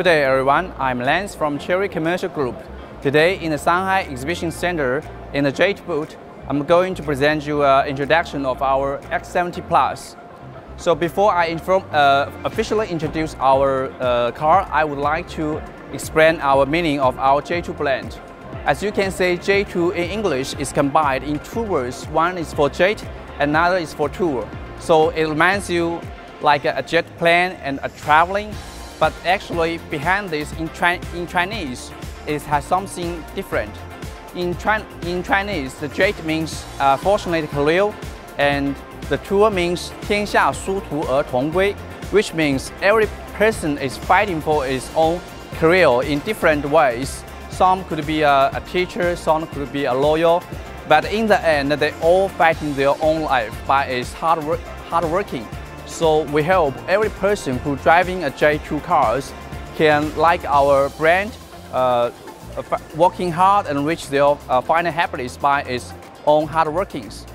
Good day everyone, I'm Lance from Chery Commercial Group. Today in the Shanghai Exhibition Center in the Jade booth, I'm going to present you an introduction of our X70 Plus. So before I inform, uh, officially introduce our uh, car, I would like to explain our meaning of our Jetour brand. As you can see, Jetour in English is combined in two words. One is for jet, another is for tour. So it reminds you like a jet plane and a traveling but actually behind this in, in Chinese, it has something different. In, in Chinese, the jade means uh, fortunate career and the tour means 天下殊途而同归, which means every person is fighting for his own career in different ways. Some could be a, a teacher, some could be a lawyer, but in the end, they all fighting their own life by is hard, work, hard working. So we hope every person who driving a Jetour cars can like our brand, uh, working hard and reach their uh, final happiness by its own hard workings.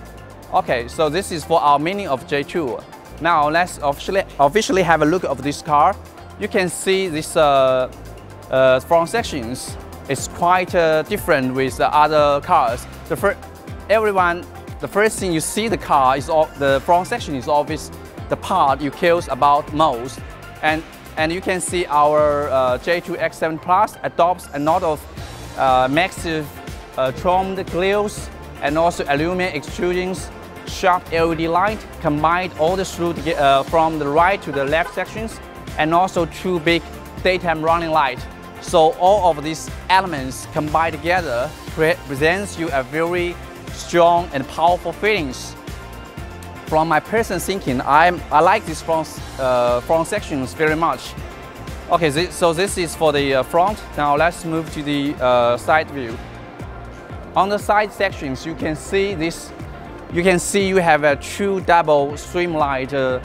Okay, so this is for our meaning of Jetour. Now let's officially, officially have a look of this car. You can see this uh, uh, front sections is quite uh, different with the other cars. The first, everyone, the first thing you see the car is all, the front section is always the part you care about most. And, and you can see our uh, Jetour X70 Plus adopts a lot of uh, massive uh, chromed grills and also aluminum extrusions, sharp LED light, combined all the through uh, from the right to the left sections, and also two big daytime running light. So all of these elements combined together presents you a very strong and powerful feelings from my personal thinking, I'm, I like these front, uh, front sections very much. Okay, this, so this is for the uh, front. Now let's move to the uh, side view. On the side sections, you can see this. You can see you have a true double streamlined uh,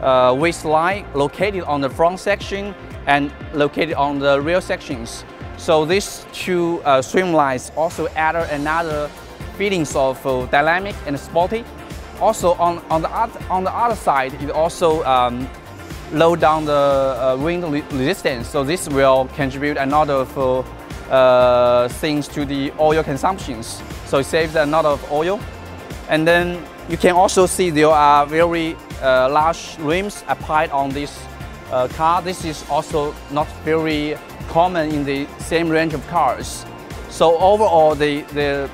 uh, waistline located on the front section and located on the rear sections. So these two uh, streamlines also add another feelings of uh, dynamic and sporty. Also on, on, the, other, on the other side, it also um, low down the uh, wind resistance. So this will contribute another for uh, things to the oil consumptions. So it saves a lot of oil. And then you can also see there are very uh, large rims applied on this uh, car. This is also not very common in the same range of cars. So overall, the, the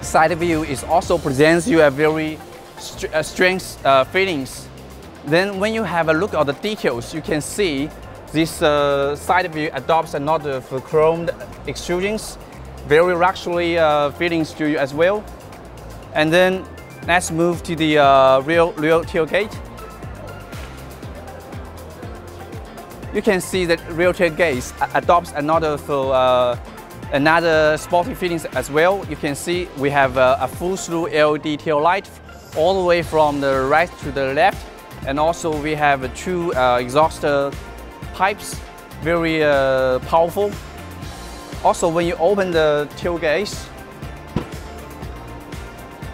side view is also presents you a very st uh, strength uh, feelings. Then when you have a look at the details, you can see this uh, side view adopts a lot of chromed extrusions, very luxury uh, feelings to you as well. And then let's move to the uh, rear, rear tailgate. You can see that rear tailgate adopts another uh, another sporty feelings as well. You can see we have a full through LED tail light all the way from the right to the left. And also we have two uh, exhaust pipes, very uh, powerful. Also when you open the tailgate,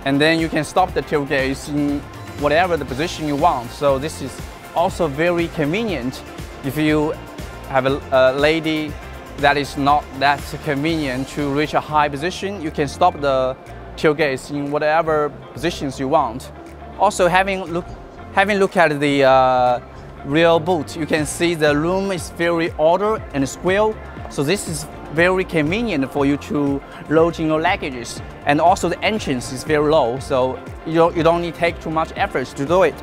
and then you can stop the tailgate in whatever the position you want. So this is also very convenient if you have a, a lady that is not that convenient to reach a high position, you can stop the tailgates in whatever positions you want. Also, having look, having look at the uh, rear boot, you can see the room is very order and square. So this is very convenient for you to load in your luggages. And also the entrance is very low, so you don't, you don't need to take too much effort to do it.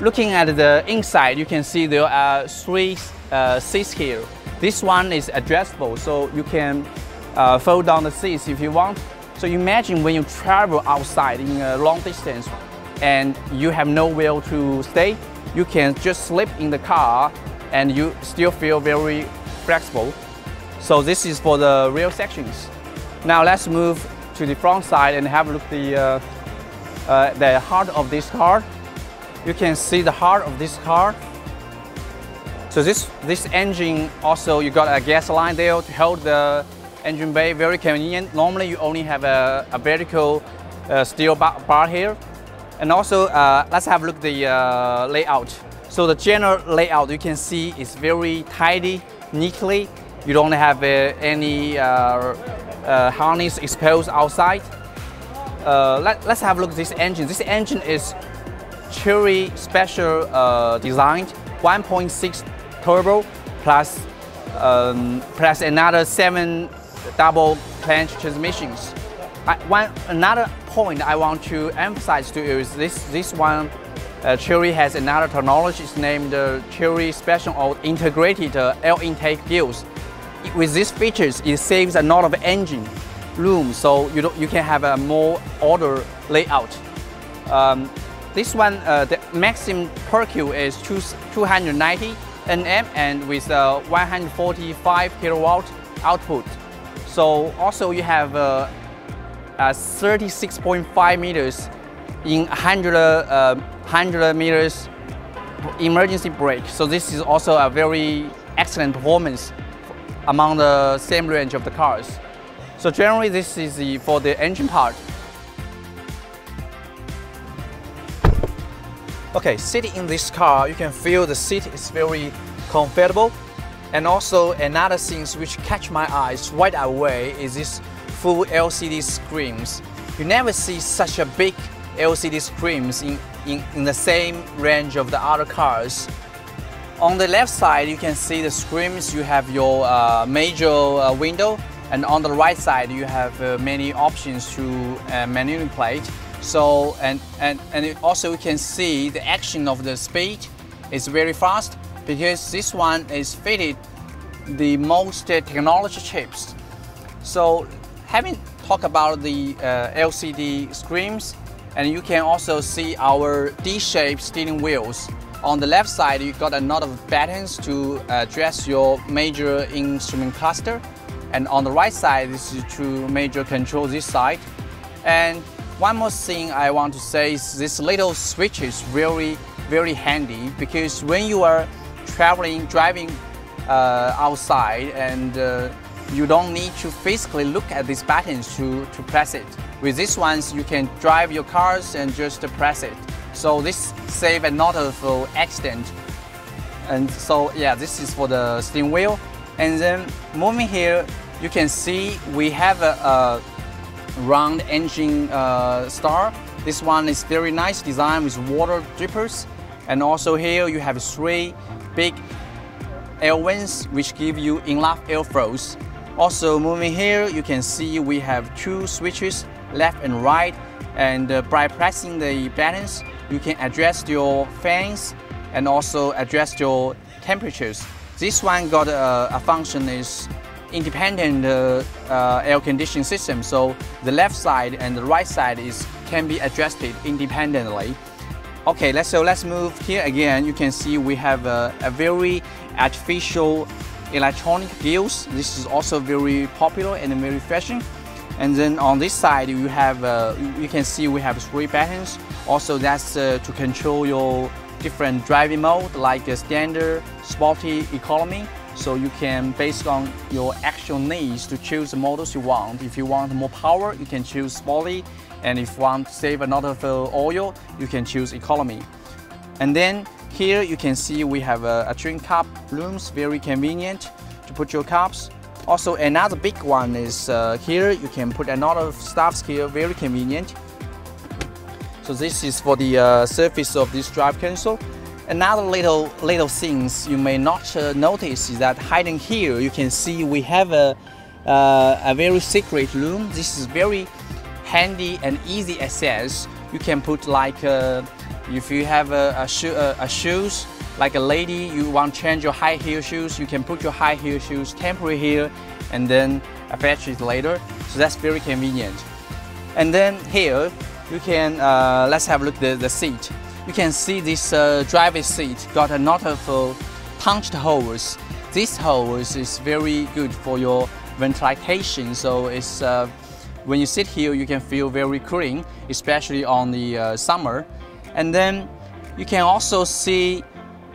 Looking at the inside, you can see there are three uh, seats here. This one is adjustable, so you can uh, fold down the seats if you want. So imagine when you travel outside in a long distance and you have nowhere to stay, you can just sleep in the car and you still feel very flexible. So this is for the rear sections. Now let's move to the front side and have a look at the, uh, uh, the heart of this car. You can see the heart of this car. So this, this engine also, you got a gas line there to hold the engine bay, very convenient. Normally you only have a, a vertical uh, steel bar, bar, here. And also, uh, let's have a look at the uh, layout. So the general layout you can see is very tidy, neatly. You don't have uh, any uh, uh, harness exposed outside. Let, us have a look at this engine. This engine is Chery special designed 1.6 turbo plus um, plus another seven double clutch transmissions. I, one another point I want to emphasize to you is this this one. Uh, Chery has another technology. It's named uh, Chery Special or Integrated uh, Air Intake Gills. With these features, it saves a lot of engine room, so you you can have a more order layout. Um, this one, uh, the maximum torque is two, 290 Nm and with uh, 145 kilowatt output. So also you have uh, 36.5 meters in 100, uh, 100 meters emergency brake. So this is also a very excellent performance among the same range of the cars. So generally this is the, for the engine part. Okay, sitting in this car, you can feel the seat is very comfortable. And also another thing which catch my eyes right away is this full LCD screens. You never see such a big LCD screens in, in, in the same range of the other cars. On the left side, you can see the screens. You have your uh, major uh, window, and on the right side, you have uh, many options to uh, manipulate. So, and, and, and also you can see the action of the speed is very fast because this one is fitted the most technology chips. So having talked about the uh, LCD screens, and you can also see our D-shaped steering wheels. On the left side, you got a lot of buttons to address your major instrument cluster. And on the right side, this is to major control this side. And one more thing I want to say is this little switch is very, very handy because when you are traveling, driving uh, outside and uh, you don't need to physically look at these buttons to, to press it. With these ones, you can drive your cars and just press it. So this save a lot of uh, accident. And so yeah, this is for the steering wheel. And then moving here, you can see we have a, a round engine uh, star. This one is very nice design with water drippers. And also here you have three big air vents which give you enough airflows. Also moving here, you can see we have two switches, left and right. And uh, by pressing the buttons, you can adjust your fans and also adjust your temperatures. This one got a, a function is independent uh, uh, air conditioning system. So the left side and the right side is can be adjusted independently. Okay, let's so let's move here again. You can see we have a, a very artificial electronic gills. This is also very popular and very fashion. And then on this side, you have uh, you can see we have three buttons. Also, that's uh, to control your different driving mode like standard, sporty, economy. So you can, based on your actual needs, to choose the models you want. If you want more power, you can choose sporty. And if you want to save a lot oil, you can choose economy. And then here you can see we have a, a drink cup rooms, very convenient to put your cups. Also another big one is uh, here you can put a lot of stuffs here, very convenient. So this is for the uh, surface of this drive console. Another little little things you may not uh, notice is that hiding here you can see we have a, uh, a very secret room. This is very handy and easy access. You can put like uh, if you have a, a, shoe, a, a, shoes like a lady you want to change your high heel shoes you can put your high heel shoes temporary here and then attach it later. So that's very convenient. And then here you can uh, let's have a look at the, the seat you can see this uh, driver's seat got a lot of uh, punched holes. This holes is very good for your ventilation, so it's uh, when you sit here you can feel very cooling, especially on the uh, summer. And then you can also see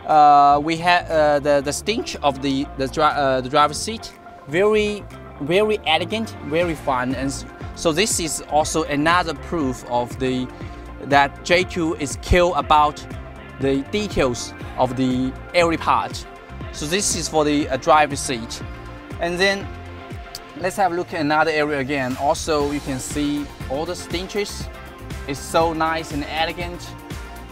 uh, we have uh, the the stench of the the, dri the driver's seat, very very elegant, very fun, and so this is also another proof of the that Jetour is kill about the details of the every part. So this is for the uh, driver's seat. And then let's have a look at another area again. Also, you can see all the stitches. It's so nice and elegant.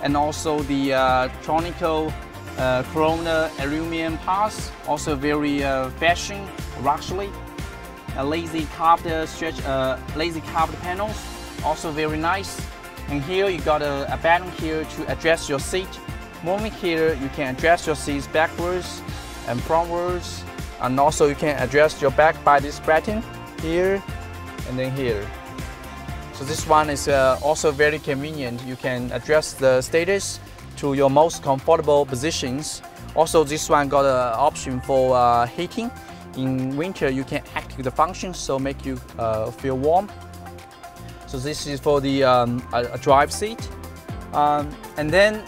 And also the uh, Tronical uh, Corona aluminum parts, also very uh, fashion, luxury. A lazy carved uh, stretch, uh, lazy carved panels, also very nice. And here you got a, a button here to adjust your seat. Moving here, you can adjust your seats backwards and frontwards. And also you can adjust your back by this button here and then here. So this one is uh, also very convenient. You can adjust the status to your most comfortable positions. Also this one got an option for uh, heating. In winter you can activate the function so make you uh, feel warm. So this is for the um, a, a drive seat. Um, and then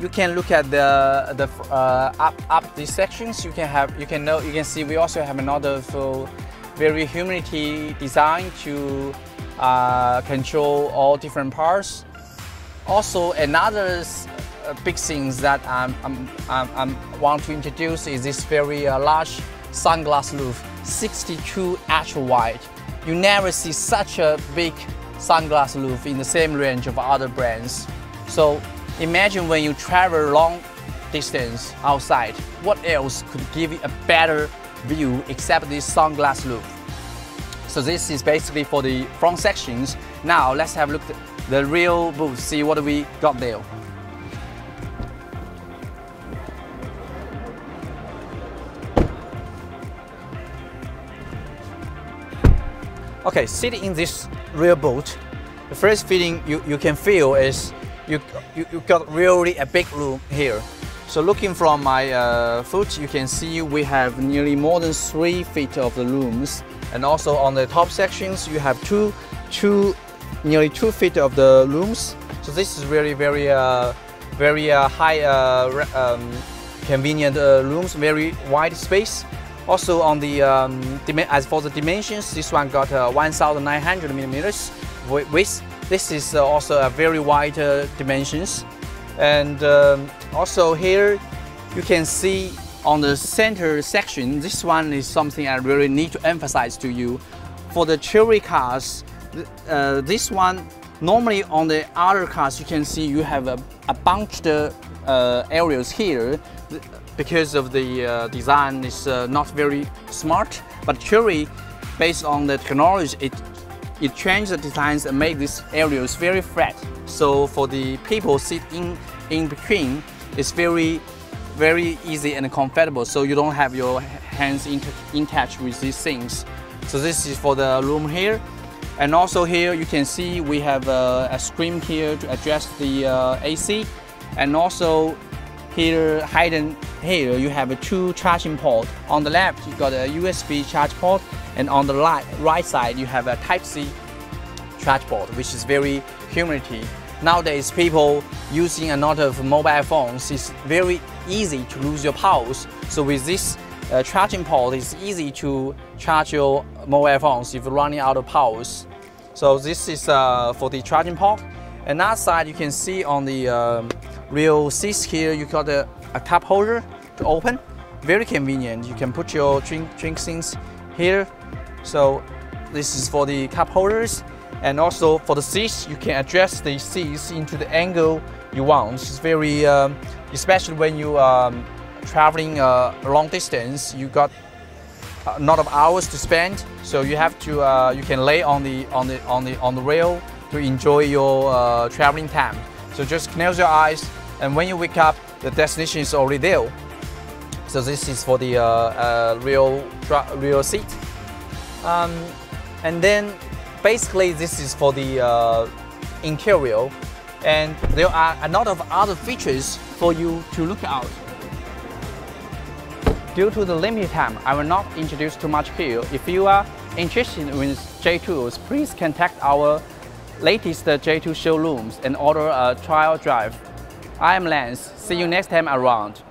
you can look at the the uh, up up these sections. You can have you can know you can see we also have another very humidity design to uh, control all different parts. Also another uh, big things that I'm, I'm, I'm, I'm, want to introduce is this very uh, large sunglass roof, 62 ultra wide. You never see such a big sunglass roof in the same range of other brands. So imagine when you travel long distance outside, what else could give you a better view except this sunglass roof? So this is basically for the front sections. Now let's have a look at the real booth, see what we got there. Okay, sitting in this real boat, the first feeling you, you can feel is you, you, you got really a big room here. So looking from my uh, foot, you can see we have nearly more than three feet of the rooms. And also on the top sections, you have two, two, nearly two feet of the rooms. So this is really very, uh, very uh, high, uh, um, convenient uh, rooms, very wide space. Also on the, um, as for the dimensions, this one got uh, 1900 millimeters width. This is uh, also a very wide uh, dimensions. And um, also here, you can see on the center section, this one is something I really need to emphasize to you. For the Chery cars, uh, this one, normally on the other cars, you can see you have a, a bunched uh, areas here because of the uh, design is uh, not very smart. But Chery, based on the technology, it it changed the designs and made these areas very flat. So for the people sitting in between, it's very very easy and comfortable. So you don't have your hands in, in touch with these things. So this is for the room here. And also here you can see we have a, a screen here to adjust the uh, AC. And also here hidden here you have a two charging port. On the left you got a USB charge port and on the right, side you have a Type-C charge port which is very humidity. Nowadays people using a lot of mobile phones it's very easy to lose your power. So with this uh, charging port it's easy to charge your mobile phones if you're running out of power. So this is uh, for the charging port. And that side you can see on the um, real seats here you got a, a cup holder to open very convenient you can put your drink drink things here so this is for the cup holders and also for the seats you can adjust the seats into the angle you want it's very um, especially when you um, traveling uh, a long distance you got a lot of hours to spend so you have to uh, you can lay on the on the on the on the rail to enjoy your uh, traveling time so just close your eyes and when you wake up, the destination is already there. So this is for the uh, uh, real real seat. Um, and then basically this is for the uh, interior. And there are a lot of other features for you to look out. Due to the limited time, I will not introduce too much here. If you are interested in Jetours, please contact our latest Jetour showrooms and order a trial drive. I'm Lance. See you next time around.